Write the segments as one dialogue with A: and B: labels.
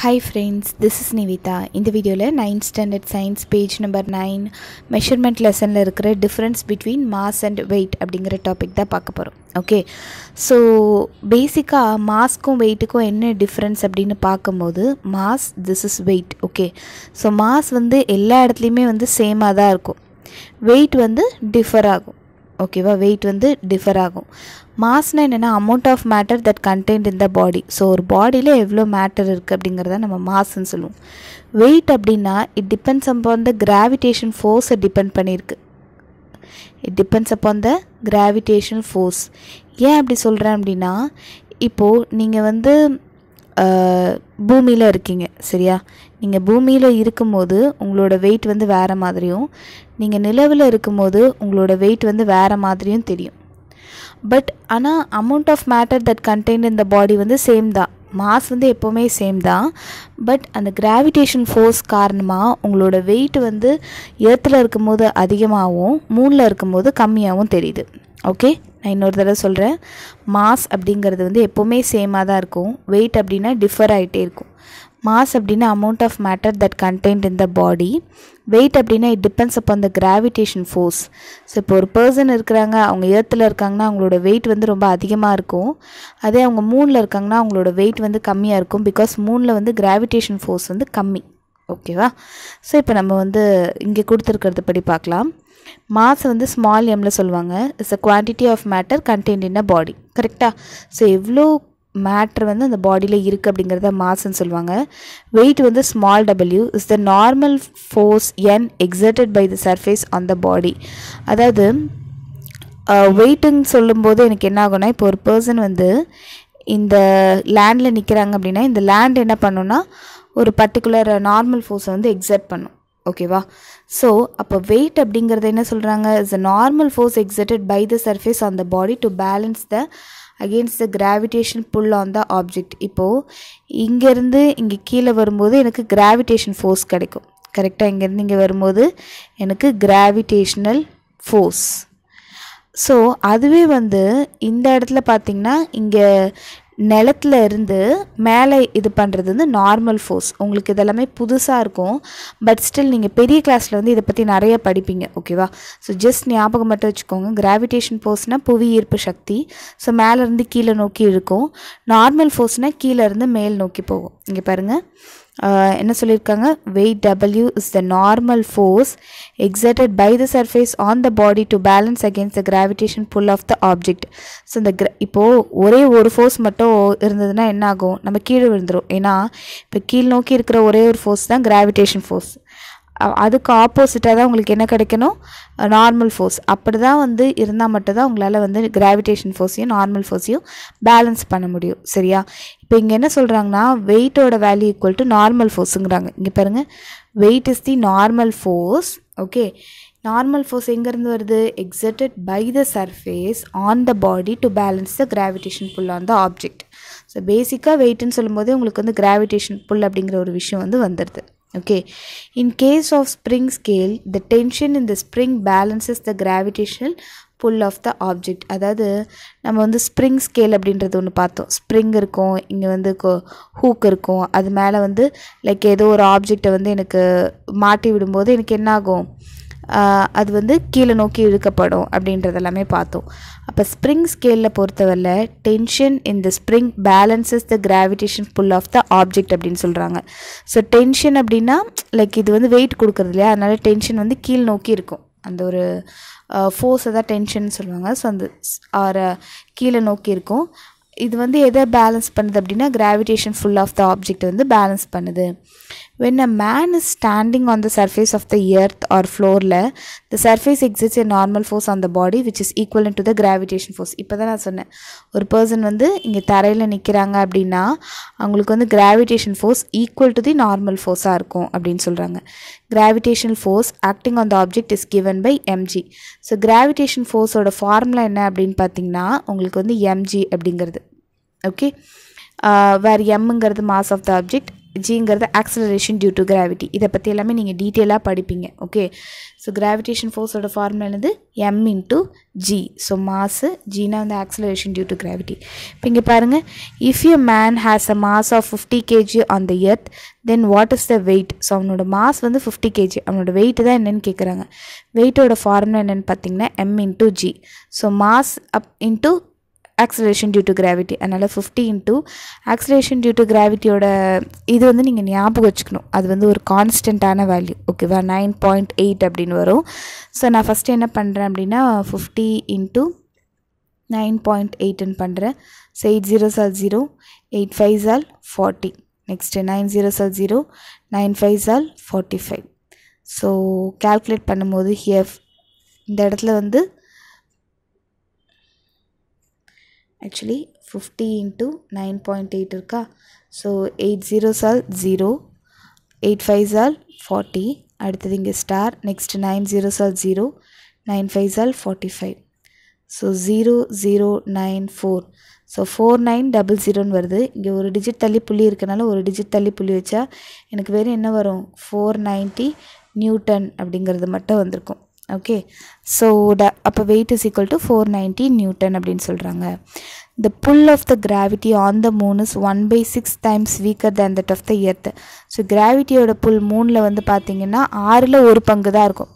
A: Hi friends this is Nivitha இந்த வீடியோவில் ninth standard science page number nine measurement லெசனில் இருக்கிற difference between mass and weight அப்படிங்கிற topic தான் பார்க்க போகிறோம் ஓகே ஸோ பேசிக்காக மாஸ்க்கும் வெயிட்டுக்கும் என்ன டிஃப்ரென்ஸ் அப்படின்னு பார்க்கும்போது mass this is weight okay so mass வந்து எல்லா இடத்துலையுமே வந்து சேமாக தான் இருக்கும். வெயிட் வந்து டிஃபர் ஆகும். ஓகேவா வெயிட் வந்து டிஃபர் ஆகும். மாஸ்னால் என்னென்னா amount of matter that contained in the body so ஒரு பாடியில் எவ்வளோ மேட்டர் இருக்குது அப்படிங்கிறத நம்ம மாஸ்ன்னு சொல்லுவோம். வெயிட் அப்படின்னா it depends upon the gravitation ஃபோர்ஸை டிபெண்ட் பண்ணியிருக்கு it depends upon the gravitation force ஏன் அப்படி சொல்கிறேன் அப்படின்னா இப்போது நீங்கள் வந்து பூமியில் இருக்கீங்க சரியா? நீங்கள் பூமியில் இருக்கும்போது உங்களோட வெயிட் வந்து வேறு மாதிரியும் நீங்கள் நிலவில் இருக்கும்போது உங்களோட வெயிட் வந்து வேறு மாதிரியும் தெரியும். பட் ஆனால் amount of matter that contain இந்த பாடி வந்து சேம் தான். மாஸ் வந்து எப்போவுமே சேம் தான். பட் அந்த கிராவிடேஷன் ஃபோர்ஸ் காரணமாக உங்களோட வெயிட் வந்து ஏர்த்தில் இருக்கும்போது அதிகமாகவும் மூணில் இருக்கும்போது கம்மியாகவும் தெரியுது. ஓகே நான் இன்னொரு தடவை சொல்கிறேன் மாஸ் அப்படிங்கிறது வந்து எப்போவுமே சேமாக தான் இருக்கும். வெயிட் அப்படின்னா டிஃபர் ஆகிட்டே இருக்கும். மாஸ் அப்படின்னா amount of matter that contained in the body weight அப்படின்னா it depends upon the gravitation force so இப்போ ஒரு பர்சன் இருக்கிறாங்க அவங்க ஏர்த்தில் இருக்காங்கன்னா அவங்களோட வெயிட் வந்து ரொம்ப அதிகமாக இருக்கும். அதே அவங்க மூணில் இருக்காங்கன்னா அவங்களோட வெயிட் வந்து கம்மியாக இருக்கும் பிகாஸ் மூணில் வந்து கிராவிடேஷன் ஃபோர்ஸ் வந்து கம்மி. ஓகேவா? ஸோ இப்போ நம்ம வந்து இங்கே கொடுத்துருக்கிறது படி பார்க்கலாம் மாஸ் வந்து ஸ்மால் எம்மில் சொல்லுவாங்க. It's a quantity of matter content in a body கரெக்டாக ஸோ எவ்வளோ மேட்ரு வந்து அந்த பாடியில் இருக்குது அப்படிங்கிறத மாஸ்ன்னு சொல்லுவாங்க. வெயிட் வந்து small W is the normal force N exerted by the surface on the body அதாவது வெயிட்டுன்னு சொல்லும்போது எனக்கு என்ன ஆகும்னா இப்போ ஒரு பர்சன் வந்து இந்த லேண்டில் நிற்கிறாங்க அப்படின்னா இந்த லேண்ட் என்ன பண்ணுன்னா ஒரு பர்டிகுலர் நார்மல் ஃபோர்ஸை வந்து எக்ஸர்ட் பண்ணும். ஓகேவா ஸோ அப்போ வெயிட் அப்படிங்கிறது என்ன சொல்கிறாங்க is a normal force exerted by the surface on the body to balance the against the gravitation pull on the object இப்போது இங்கேருந்து இங்கே கீழே வரும்போது எனக்கு கிராவிடேஷன் ஃபோர்ஸ் கிடைக்கும். கரெக்டாக இங்கேருந்து இங்கே வரும்போது எனக்கு கிராவிடேஷ்னல் ஃபோர்ஸ் ஸோ அதுவே வந்து இந்த இடத்துல பார்த்திங்கன்னா இங்கே நிலத்துல இருந்து மேலே இது பண்ணுறது வந்து நார்மல் ஃபோர்ஸ் உங்களுக்கு இதெல்லாமே புதுசாக இருக்கும். பட் ஸ்டில் நீங்கள் பெரிய கிளாஸில் வந்து இதை பற்றி நிறைய படிப்பீங்க. ஓகேவா ஸோ ஜஸ்ட் ஞாபகம் மட்டும் வச்சுக்கோங்க. கிராவிடேஷன் ஃபோர்ஸ்னால் புவி ஈர்ப்பு சக்தி. ஸோ மேலேருந்து கீழே நோக்கி இருக்கும் நார்மல் ஃபோர்ஸ்னால் கீழேருந்து மேல் நோக்கி போகும். இங்கே பாருங்கள் என்ன சொல்லியிருக்காங்க? Weight W is the normal force exerted by the surface on the body to balance against the gravitation pull of the object so இந்த கிர இப்போது ஒரே ஒரு ஃபோர்ஸ் மட்டும் இருந்ததுன்னா என்ன ஆகும்? நம்ம கீழே விழுந்துடும் ஏன்னா இப்போ கீழ் நோக்கி இருக்கிற ஒரே ஒரு ஃபோர்ஸ் தான் கிராவிடேஷன் ஃபோர்ஸ் அதுக்கு ஆப்போசிட்டாக தான் உங்களுக்கு என்ன கிடைக்கணும்? நார்மல் ஃபோர்ஸ் அப்படி தான் வந்து இருந்தால் மட்டும்தான் உங்களால் வந்து கிராவிடேஷன் ஃபோர்ஸையும் நார்மல் ஃபோர்ஸையும் பேலன்ஸ் பண்ண முடியும். சரியா? இப்போ இங்கே என்ன சொல்கிறாங்கன்னா வெயிட்டோட வேல்யூ ஈக்குவல் டு நார்மல் ஃபோர்ஸுங்கிறாங்க இங்கே பாருங்கள் weight is the normal force okay normal force எங்கேருந்து வருது? Exerted by the surface on the body to balance the gravitation pull on the object so பேசிக்காக வெயிட்னு சொல்லும்போதே உங்களுக்கு வந்து கிராவிடேஷன் புல் அப்படிங்கிற ஒரு விஷயம் வந்து வந்துடுது okay. In case of spring scale the tension in the spring balances the gravitational pull of the object. அதாவது நம்ம வந்து ஸ்ப்ரிங் ஸ்கேல் அப்படின்றது ஒன்று பார்த்தோம். ஸ்ப்ரிங் இருக்கும் இங்கே வந்து ஹூக் இருக்கும். அது மேலே வந்து லைக் ஏதோ ஒரு ஆப்ஜெக்டை வந்து எனக்கு மாட்டி விடும்போது எனக்கு என்னாகும்? அது வந்து கீழே நோக்கி இழுக்கப்படும் அப்படின்றது எல்லாமே பார்த்தோம். அப்போ ஸ்ப்ரிங் ஸ்கேலில் பொறுத்தவரை tension in the spring balances the gravitation pull of the object அப்படின்னு சொல்கிறாங்க ஸோ டென்ஷன் அப்படின்னா லைக் இது வந்து வெயிட் கொடுக்குறது இல்லையா? அதனால் டென்ஷன் வந்து கீழ் நோக்கி இருக்கும். அந்த ஒரு ஃபோர்ஸை தான் டென்ஷன் சொல்லுவாங்க. ஸோ அந்த ஆர் கீழே நோக்கி இருக்கும். இது வந்து எதை பேலன்ஸ் பண்ணுது அப்படின்னா gravitation pull of the object வந்து பேலன்ஸ் பண்ணுது. When a man is standing on the surface of the earth or ஃப்ளோரில் the surface exerts a normal force on the body which is equal to the gravitation force இப்போ தான் நான் சொன்னேன். ஒரு person வந்து இங்கே தரையில் நிற்கிறாங்க அப்படின்னா அவங்களுக்கு வந்து gravitation force equal to the normal ஃபோர்ஸாக இருக்கும் அப்படின்னு சொல்கிறாங்க gravitation force acting on the object is given by MG so gravitation ஃபோர்ஸோட formula என்ன அப்படின்னு பார்த்தீங்கன்னா உங்களுக்கு வந்து எம்ஜி அப்படிங்கிறது. ஓகே வேறு எம்முங்கிறது மாஸ் ஆஃப் த ஆப்ஜெக்ட் ஜிங்கிறது ஆக்சலரேஷன் டியூ டு கிராவிட்டி இதை பற்றி எல்லாமே நீங்கள் டீட்டெயிலாக படிப்பீங்க. ஓகே ஸோ கிராவிடேஷன் ஃபோர்ஸோட ஃபார்முலா என்னது? M into G so mass ஜினா வந்து ஆக்சலரேஷன் டியூ டு கிராவிட்டி இப்போ இங்கே பாருங்கள் if you man has a mass of fifty KG on the earth then what is the weight so அவனோட mass வந்து fifty KG அவனோட weight தான் என்னென்னு கேட்குறாங்க வெயிட்டோட ஃபார்முலா என்னென்னு பார்த்தீங்கன்னா M into G so mass up into acceleration due to gravity அதனால் fifty into acceleration due to கிராவிட்டியோட இது வந்து நீங்கள் ஞாபகம் வச்சுக்கணும். அது வந்து ஒரு கான்ஸ்டண்ட்டான வேல்யூ ஓகேவா நைன் பாயிண்ட் எயிட் அப்படின்னு வரும். ஸோ நான் ஃபஸ்ட்டு என்ன பண்ணுறேன் அப்படின்னா ஃபிஃப்டி இன்ட்டு நைன் பாயிண்ட் எயிட்டுன்னு பண்ணுறேன் ஸோ எயிட் ஜீரோ சால் ஜீரோ எயிட் ஃபைவ் சால் ஃபார்ட்டி நெக்ஸ்ட்டு நைன் ஜீரோ சால் ஜீரோ நைன் ஃபைவ் சால் ஃபார்ட்டி ஃபைவ் ஸோ கேல்குலேட் பண்ணும்போது ஹியர் இந்த இடத்துல வந்து actually fifty into nine point eight இருக்கா? ஸோ எயிட் ஜீரோ சால் ஜீரோ எயிட் ஃபைவ் சால் ஃபார்ட்டி அடுத்தது இங்கே ஸ்டார் நெக்ஸ்ட் நைன் ஜீரோ சால் ஜீரோ நைன் ஃபைவ் சால் forty five so zero zero nine four so four nine double ஜீரோன்னு வருது. இங்கே ஒரு டிஜிட் தள்ளி புள்ளி இருக்கனால ஒரு டிஜிட் தள்ளி புள்ளி வச்சா எனக்கு வேறு என்ன வரும்? ஃபோர் நைன்ட்டி நியூட்டன் அப்படிங்கிறது மட்டும் வந்திருக்கும். ஓகே ஸோ ட அப்போ weight is equal to four ninety newton அப்படின்னு சொல்கிறாங்க the pull of the gravity on the moon is one by six times weaker than that of the earth so கிராவிட்டியோட pull மூணில் வந்து பார்த்திங்கன்னா ஆறில் ஒரு பங்கு தான் இருக்கும்.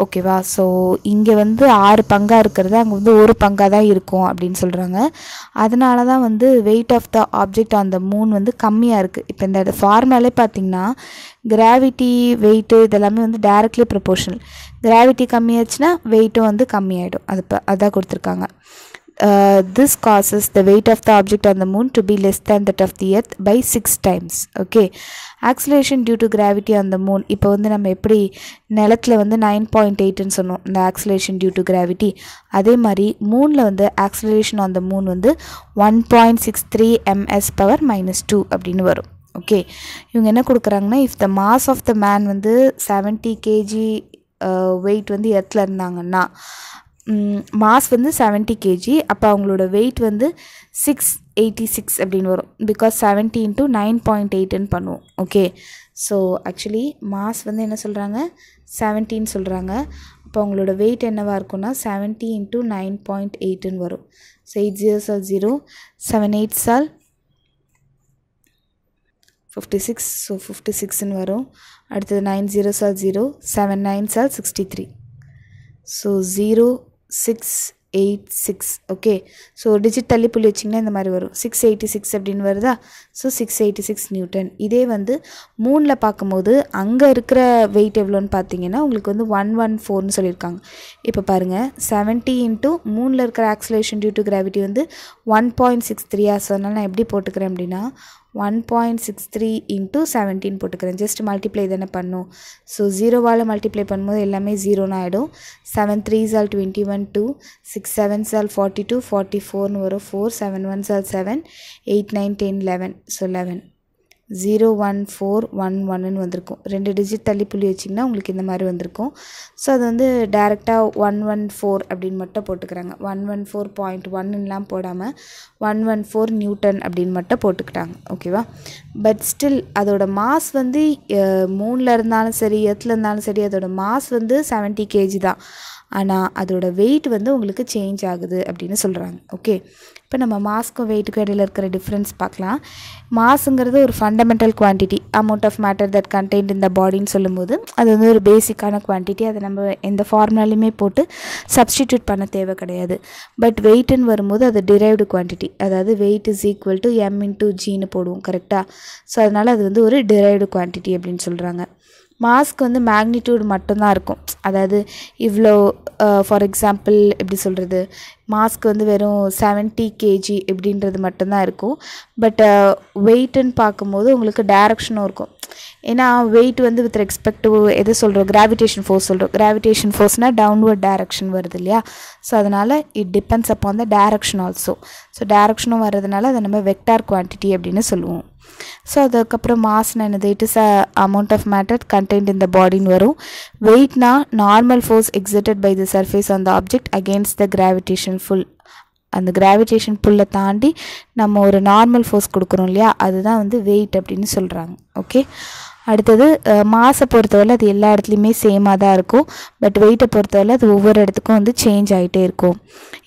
A: ஓகேவா ஸோ இங்கே வந்து ஆறு பங்காக இருக்கிறது அங்கே வந்து ஒரு பங்காக தான் இருக்கும் அப்படின்னு சொல்கிறாங்க அதனால தான் வந்து weight of the object on the moon வந்து கம்மியாக இருக்குது இப்போ இந்த ஃபார்முலாலே பார்த்தீங்கன்னா கிராவிட்டி வெயிட்டு இதெல்லாமே வந்து டைரக்ட்லி ப்ரொபோர்ஷனல் கிராவிட்டி கம்மியாச்சுன்னா வெயிட்டும் வந்து கம்மியாயிடும். அது இப்போ அதான் கொடுத்துருக்காங்க. Uh, this causes the weight of the object on the moon to be less than that of the earth by 6 times okay? Acceleration due to gravity on the இப்போ வந்து நம்ம எப்படி நிலத்தில் வந்து நைன் பாயிண்ட் எயிட்னு சொன்னோம் இந்த ஆக்சிலேஷன் டியூ டு கிராவிட்டி அதே மாதிரி மூனில் வந்து ஆக்சிலேஷன் ஆன் த மூன் வந்து one point six three MS power minus two அப்படின்னு வரும் ஓகே இவங்க என்ன கொடுக்குறாங்கன்னா if the mass of the man வந்து செவன்ட்டி கேஜி வெயிட் வந்து எர்த்தில் இருந்தாங்கன்னா மாஸ் வந்து செவன்ட்டி கேஜி அப்போ அவங்களோட வெயிட் வந்து சிக்ஸ் எயிட்டி சிக்ஸ் அப்படின்னு வரும். Because seventy into nine point எயிட்டுன்னு பண்ணுவோம். ஓகே ஸோ ஆக்சுவலி மாஸ் வந்து என்ன சொல்கிறாங்க செவன்ட்டின்னு சொல்கிறாங்க அப்போ அவங்களோட வெயிட் என்னவாக இருக்கும்னா செவன்ட்டி இன்ட்டு நைன் பாயிண்ட் எயிட்டுன்னு வரும். ஸோ எயிட் ஜீரோ சால் ஜீரோ செவன் எயிட் சால் ஃபிஃப்டி சிக்ஸ் ஸோ ஃபிஃப்டி சிக்ஸ்ன்னு வரும். அடுத்தது நைன் ஜீரோ சால் ஜீரோ செவன் நைன் சால் sixty three so zero six eight six okay so digit தள்ளி புள்ளி வச்சிங்கன்னா இந்த மாதிரி வரும். சிக்ஸ் எயிட்டி சிக்ஸ் அப்படின்னு வருதா? So six eighty six newton இதே வந்து மூணில் பார்க்கும்போது அங்கே இருக்கிற வெயிட் எவ்வளோன்னு பார்த்தீங்கன்னா உங்களுக்கு வந்து ஒன் ஒன் ஃபோர்னு சொல்லியிருக்காங்க. இப்போ பாருங்கள் செவன்ட்டி இன்ட்டு மூணில் இருக்கிற ஆக்சலேஷன் டியூ டு கிராவிட்டி வந்து ஒன் பாயிண்ட் சிக்ஸ் த்ரீயா ஸோ அதனால் நான் எப்படி போட்டுக்கிறேன் அப்படின்னா one point six three into seventeen போட்டுக்கிறேன். ஜஸ்ட் மல்டிப்ளை தானே பண்ணும். ஸோ ஜீரோவால் மல்டிப்ளை பண்ணும்போது எல்லாமே ஜீரோன்னு ஆகிடும் செவன் த்ரீ சால் twenty one two six seven சால் ஃபார்ட்டி டூ ஃபார்ட்டி ஃபோர்னு வரும். ஃபோர் செவன் ஒன் சால் seven eight nine ten eleven so eleven zero one four one ஒன்னு வந்திருக்கும். ரெண்டு டிஜிட் தள்ளி புள்ளி வச்சிங்கன்னா உங்களுக்கு இந்த மாதிரி வந்திருக்கும். ஸோ அது வந்து டேரெக்டாக ஒன் ஒன் ஃபோர் அப்படின்னு மட்டும் போட்டுக்கிறாங்க. ஒன் ஒன் ஃபோர் பாயிண்ட் ஒன்னுலாம் போடாமல் ஒன் ஒன் ஃபோர் நியூட்டன் அப்படின்னு மட்டும் போட்டுக்கிட்டாங்க. ஓகேவா பட் ஸ்டில் அதோட மாஸ் வந்து மூணில் இருந்தாலும் சரி எத்தில் இருந்தாலும் சரி அதோட மாஸ் வந்து செவன்ட்டி கேஜி தான். ஆனால் அதோட வெயிட் வந்து உங்களுக்கு சேஞ்ச் ஆகுது அப்படின்னு சொல்கிறாங்க ஓகே இப்போ நம்ம மாஸ்க்கும் வெயிட்டுக்கும் இடையில இருக்கிற டிஃப்ரென்ஸ் பார்க்கலாம். மாஸுங்கிறது ஒரு fundamental quantity amount of matter that contained இந்த பாடின்னு சொல்லும்போது அது வந்து ஒரு பேசிக்கான குவான்டிட்டி அதை நம்ம எந்த ஃபார்முலாலையுமே போட்டு சப்ஸ்டிடியூட் பண்ண தேவை கிடையாது. பட் வெயிட்டுன்னு வரும்போது அது டிரைவ்டு குவான்டிட்டி அதாவது weight is equal to M into ஜின்னு போடுவோம் கரெக்டாக ஸோ அதனால் அது வந்து ஒரு டிரைவ்டு குவான்டிட்டி அப்படின்னு சொல்கிறாங்க மாஸ்க் வந்து மேக்னிடியூட் மட்டும்தான் இருக்கும். அதாவது இவ்வளோ ஃபார் எக்ஸாம்பிள் எப்படி சொல்கிறது மாஸ்க் வந்து வெறும் செவன்ட்டி கேஜி இப்படின்றது மட்டும்தான் இருக்கும். பட் வெயிட்டுன்னு பார்க்கும்போது உங்களுக்கு டேரக்ஷனும் இருக்கும். ஏன்னா வெயிட் வந்து வித் ரெஸ்பெக்ட் டு எது சொல்கிறோம் கிராவிடேஷன் ஃபோர்ஸ் சொல்கிறோம் கிராவிடேஷன் ஃபோர்ஸ்னால் டவுன்வர்ட் டேரக்ஷன் வருது இல்லையா? ஸோ அதனால் it depends upon the direction also so டேரக்ஷனும் வர்றதுனால அதை நம்ம வெக்டார் குவான்டிட்டி அப்படின்னு சொல்லுவோம். ஸோ அதுக்கப்புறம் மாஸ்னா என்னது it is a amount of matter content இந்த பாடின்னு வரும். வெயிட்னா normal force exerted by the surface on the object against the gravitation pull அந்த கிராவிடேஷன் புல்லை தாண்டி நம்ம ஒரு நார்மல் ஃபோர்ஸ் கொடுக்குறோம் இல்லையா? அதுதான் வந்து வெயிட் அப்படின்னு சொல்கிறாங்க ஓகே அடுத்தது மாசை பொறுத்தவரை அது எல்லா இடத்துலையுமே சேமாக தான் இருக்கும். பட் வெயிட்டை பொறுத்தவரை அது ஒவ்வொரு இடத்துக்கும் வந்து சேஞ்ச் ஆகிட்டே இருக்கும்.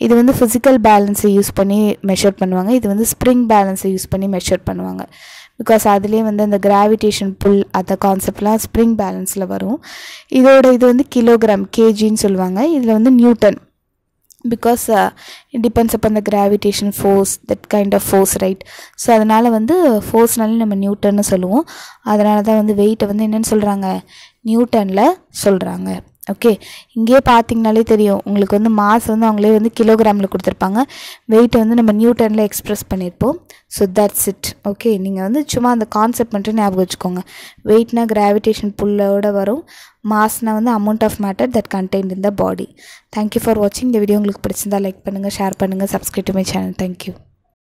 A: இது வந்து ஃபிசிக்கல் பேலன்ஸை யூஸ் பண்ணி மெஷர் பண்ணுவாங்க. இது வந்து ஸ்ப்ரிங் பேலன்ஸை யூஸ் பண்ணி மெஷர் பண்ணுவாங்க. பிகாஸ் அதுலேயே வந்து அந்த கிராவிடேஷன் புல் அந்த கான்செப்ட்லாம் ஸ்ப்ரிங் பேலன்ஸில் வரும். இதோட இது வந்து கிலோகிராம் கேஜின்னு சொல்லுவாங்க. இதில் வந்து Newton because it depends up அந்த gravitation force that kind of force right so அதனால் வந்து ஃபோர்ஸ்னாலே நம்ம நியூட்டன்னு சொல்லுவோம். அதனால தான் வந்து வெயிட்டை வந்து என்னென்னு சொல்கிறாங்க நியூட்டனில் சொல்கிறாங்க ஓகே இங்கேயே பார்த்தீங்கனாலே தெரியும். உங்களுக்கு வந்து மாஸ் வந்து அவங்களே வந்து கிலோகிராமில் கொடுத்துருப்பாங்க. வெயிட்டை வந்து நம்ம நியூட்டனில் எக்ஸ்ப்ரெஸ் பண்ணியிருப்போம். ஸோ தட்ஸ் இட் ஓகே நீங்கள் வந்து சும்மா அந்த கான்செப்ட் மட்டும் ஞாபகம் வச்சுக்கோங்க. வெயிட்னா கிராவிடேஷன் புல்லோட வரும். மாஸ்னா வந்து amount of matter that contain in the body thank you for வாட்சிங் இந்த வீடியோ உங்களுக்கு பிடிச்சிருந்தா லைக் பண்ணுங்கள் ஷேர் பண்ணுங்கள் சப்ஸ்கிரைப் மை சேனல் தேங்க்யூ